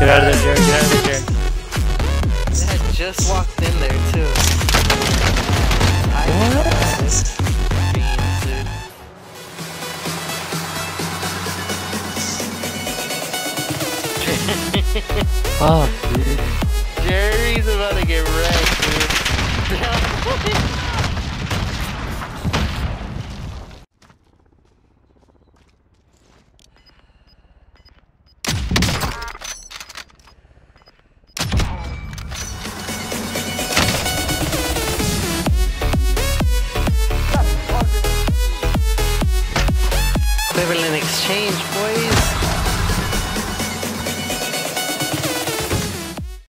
Get out of there, Jerry. Get out of there, Jerry. Yeah, just walked in there too. What? Beans, dude. Dude. Jerry's about to get wrecked, dude. equivalent exchange.